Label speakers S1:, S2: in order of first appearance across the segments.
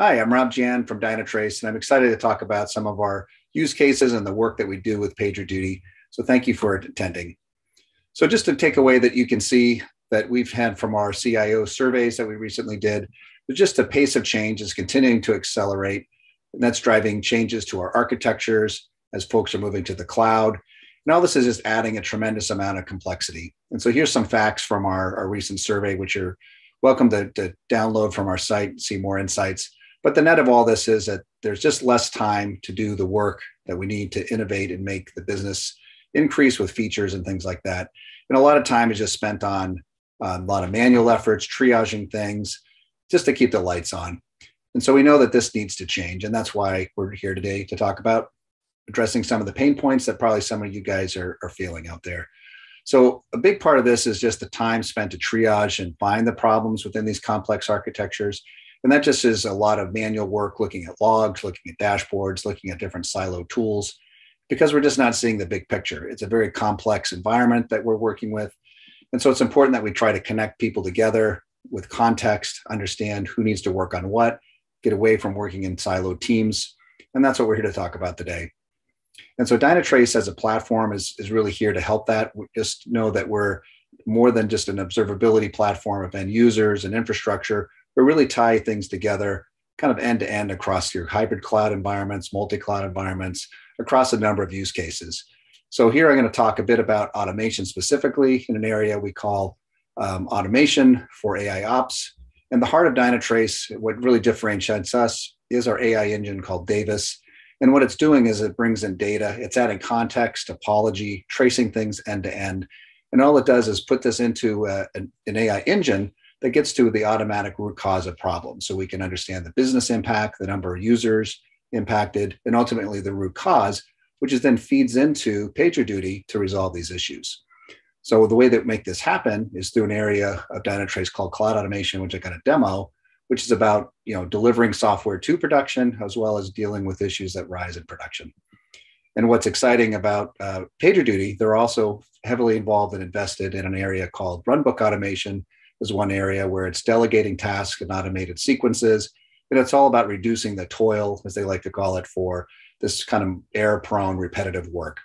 S1: Hi, I'm Rob Jahn from Dynatrace, and I'm excited to talk about some of our use cases and the work that we do with PagerDuty. So thank you for attending. So just to take away that you can see that we've had from our CIO surveys that we recently did, just the pace of change is continuing to accelerate. And that's driving changes to our architectures as folks are moving to the cloud. And all this is just adding a tremendous amount of complexity. And so here's some facts from our, our recent survey, which you're welcome to, to download from our site, and see more insights. But the net of all this is that there's just less time to do the work that we need to innovate and make the business increase with features and things like that. And a lot of time is just spent on a lot of manual efforts, triaging things, just to keep the lights on. And so we know that this needs to change. And that's why we're here today to talk about addressing some of the pain points that probably some of you guys are, are feeling out there. So a big part of this is just the time spent to triage and find the problems within these complex architectures and that just is a lot of manual work looking at logs, looking at dashboards, looking at different silo tools, because we're just not seeing the big picture. It's a very complex environment that we're working with. And so it's important that we try to connect people together with context, understand who needs to work on what, get away from working in silo teams. And that's what we're here to talk about today. And so Dynatrace as a platform is, is really here to help that. We just know that we're more than just an observability platform of end users and infrastructure but really tie things together kind of end to end across your hybrid cloud environments, multi cloud environments, across a number of use cases. So, here I'm going to talk a bit about automation specifically in an area we call um, automation for AI ops. And the heart of Dynatrace, what really differentiates us is our AI engine called Davis. And what it's doing is it brings in data, it's adding context, topology, tracing things end to end. And all it does is put this into uh, an, an AI engine that gets to the automatic root cause of problems. So we can understand the business impact, the number of users impacted, and ultimately the root cause, which is then feeds into PagerDuty to resolve these issues. So the way that make this happen is through an area of Dynatrace called Cloud Automation, which I got a demo, which is about you know delivering software to production as well as dealing with issues that rise in production. And what's exciting about uh, PagerDuty, they're also heavily involved and invested in an area called Runbook Automation, is one area where it's delegating tasks and automated sequences. And it's all about reducing the toil, as they like to call it, for this kind of error prone repetitive work.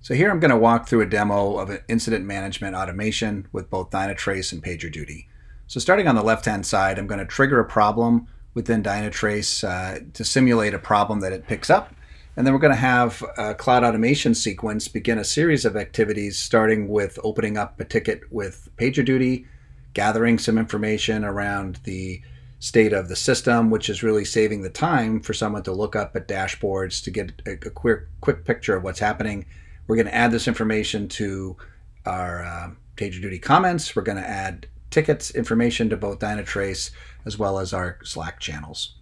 S1: So here I'm going to walk through a demo of an incident management automation with both Dynatrace and PagerDuty. So starting on the left-hand side, I'm going to trigger a problem within Dynatrace uh, to simulate a problem that it picks up. And then we're going to have a cloud automation sequence begin a series of activities, starting with opening up a ticket with PagerDuty, gathering some information around the state of the system, which is really saving the time for someone to look up at dashboards to get a, a quick quick picture of what's happening. We're going to add this information to our uh, PagerDuty comments. We're going to add tickets information to both Dynatrace as well as our Slack channels.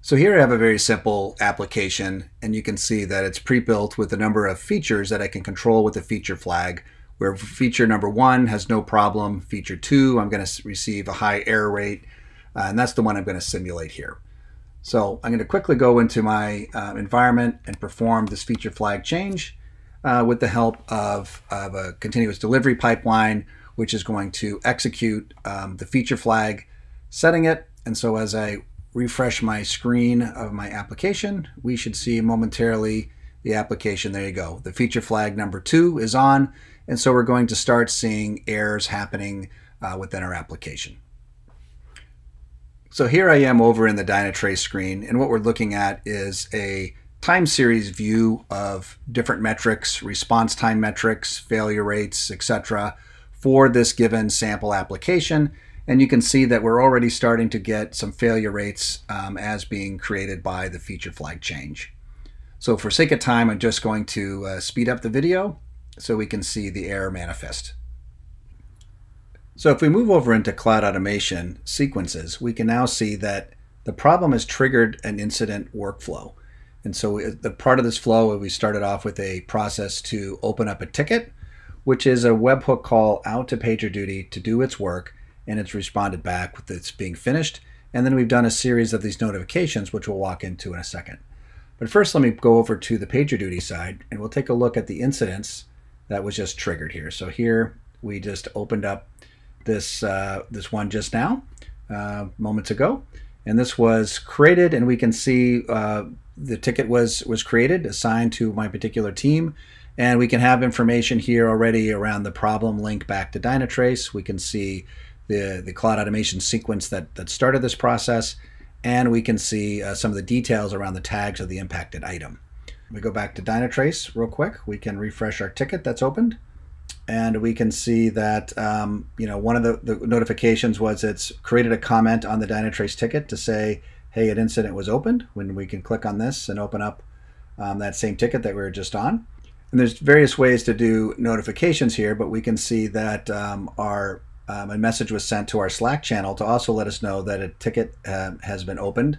S1: So here I have a very simple application and you can see that it's pre-built with a number of features that I can control with the feature flag where feature number one has no problem. Feature two, I'm going to receive a high error rate, uh, and that's the one I'm going to simulate here. So I'm going to quickly go into my uh, environment and perform this feature flag change uh, with the help of, of, a continuous delivery pipeline, which is going to execute um, the feature flag, setting it. And so as I refresh my screen of my application, we should see momentarily the application. There you go. The feature flag number two is on. And so we're going to start seeing errors happening uh, within our application. So here I am over in the Dynatrace screen, and what we're looking at is a time series view of different metrics, response time metrics, failure rates, etc., for this given sample application. And you can see that we're already starting to get some failure rates um, as being created by the feature flag change. So for sake of time, I'm just going to uh, speed up the video so we can see the error manifest. So if we move over into cloud automation sequences, we can now see that the problem has triggered an incident workflow. And so the part of this flow, we started off with a process to open up a ticket, which is a webhook call out to PagerDuty to do its work, and it's responded back with it's being finished. And then we've done a series of these notifications, which we'll walk into in a second. But first, let me go over to the PagerDuty side, and we'll take a look at the incidents that was just triggered here. So here we just opened up this uh, this one just now, uh, moments ago, And this was created, and we can see uh, the ticket was was created, assigned to my particular team, and we can have information here already around the problem link back to Dynatrace. We can see the the cloud automation sequence that that started this process, and we can see uh, some of the details around the tags of the impacted item. We go back to Dynatrace real quick. We can refresh our ticket that's opened and we can see that um, you know one of the, the, notifications was it's created a comment on the Dynatrace ticket to say, hey, an incident was opened. When we can click on this and open up um, that same ticket that we were just on. And there's various ways to do notifications here, but we can see that um, our um, a message was sent to our Slack channel to also let us know that a ticket uh, has been opened.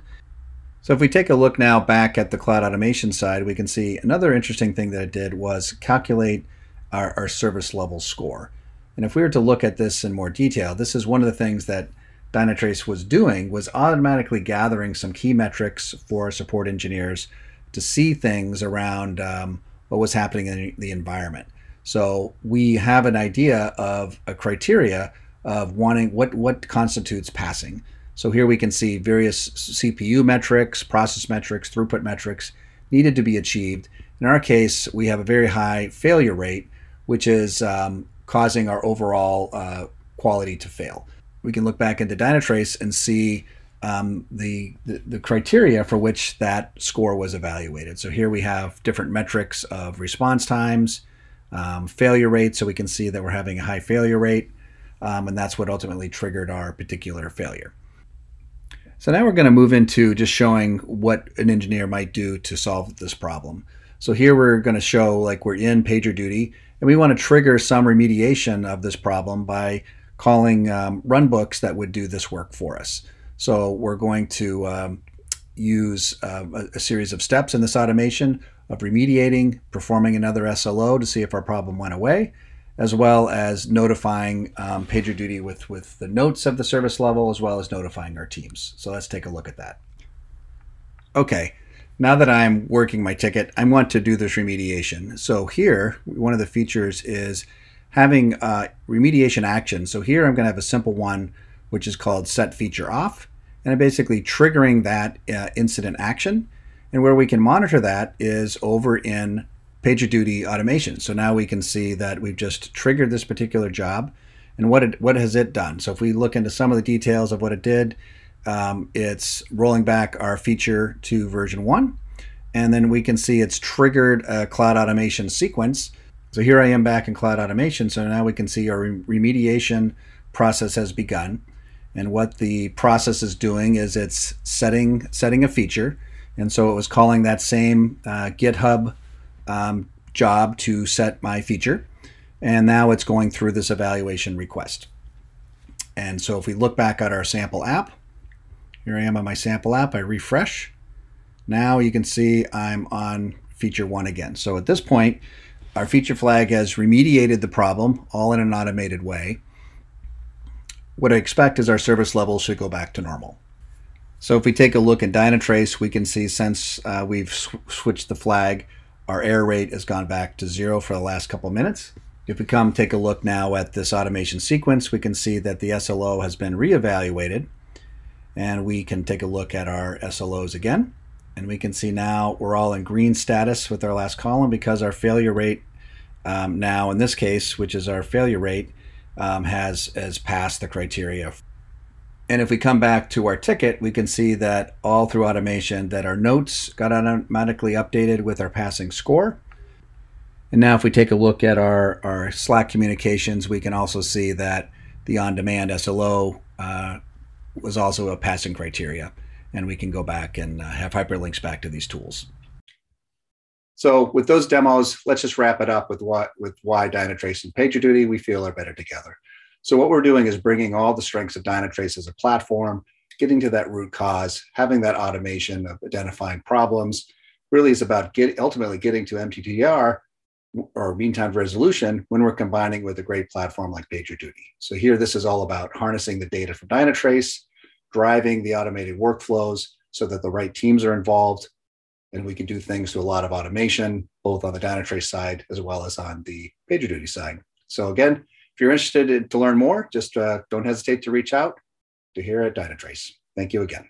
S1: So if we take a look now back at the cloud automation side, we can see another interesting thing that it did was calculate our, our service level score. And if we were to look at this in more detail, this is one of the things that Dynatrace was doing was automatically gathering some key metrics for support engineers to see things around um, what was happening in the environment. So we have an idea of a criteria of wanting what what constitutes passing. So here we can see various CPU metrics, process metrics, throughput metrics needed to be achieved. In our case, we have a very high failure rate which is um, causing our overall uh, quality to fail. We can look back into Dynatrace and see um, the, the, the criteria for which that score was evaluated. So here we have different metrics of response times, um, failure rate, so we can see that we're having a high failure rate, um, and that's what ultimately triggered our particular failure. So now we're going to move into just showing what an engineer might do to solve this problem. So here we're going to show like we're in PagerDuty and we want to trigger some remediation of this problem by calling um, runbooks that would do this work for us. So we're going to um, use uh, a, a, series of steps in this automation of remediating, performing another SLO to see if our problem went away, as well as notifying um, PagerDuty with, with the notes of the service level, as well as notifying our teams. So let's take a look at that. Okay, now that I'm working my ticket, I want to do this remediation. So here, one of the features is having uh, remediation action. So here I'm going to have a simple one, which is called set feature off. And I'm basically triggering that uh, incident action. And where we can monitor that is over in PagerDuty automation. So now we can see that we've just triggered this particular job and what it, what has it done. So if we look into some of the details of what it did, um, it's rolling back our feature to version one. And then we can see it's triggered a cloud automation sequence. So here I am back in cloud automation. So now we can see our remediation process has begun. And what the process is doing is it's setting setting a feature. And so it was calling that same uh, GitHub um, job to set my feature. And now it's going through this evaluation request. And so if we look back at our sample app, here I am on my sample app. I refresh. Now you can see I'm on feature one again. So at this point, our feature flag has remediated the problem all in an automated way. What I expect is our service level should go back to normal. So if we take a look at Dynatrace, we can see since uh, we've sw switched the flag, our error rate has gone back to zero for the last couple minutes. If we come take a look now at this automation sequence, we can see that the SLO has been reevaluated and we can take a look at our SLOs again. And we can see now we're all in green status with our last column because our failure rate um, now in this case, which is our failure rate, um, has, has passed the criteria. And if we come back to our ticket, we can see that all through automation that our notes got automatically updated with our passing score. And now if we take a look at our, our Slack communications, we can also see that the on-demand SLO uh, was also a passing criteria. And we can go back and uh, have hyperlinks back to these tools. So with those demos, let's just wrap it up with what with why Dynatrace and PagerDuty we feel are better together. So what we're doing is bringing all the strengths of Dynatrace as a platform, getting to that root cause, having that automation of identifying problems. Really is about get, ultimately getting to MTTR or mean time resolution when we're combining with a great platform like PagerDuty. So here, this is all about harnessing the data from Dynatrace, driving the automated workflows so that the right teams are involved, and we can do things through a lot of automation, both on the Dynatrace side as well as on the PagerDuty side. So again, if you're interested to learn more, just uh, don't hesitate to reach out to here at Dynatrace. Thank you again.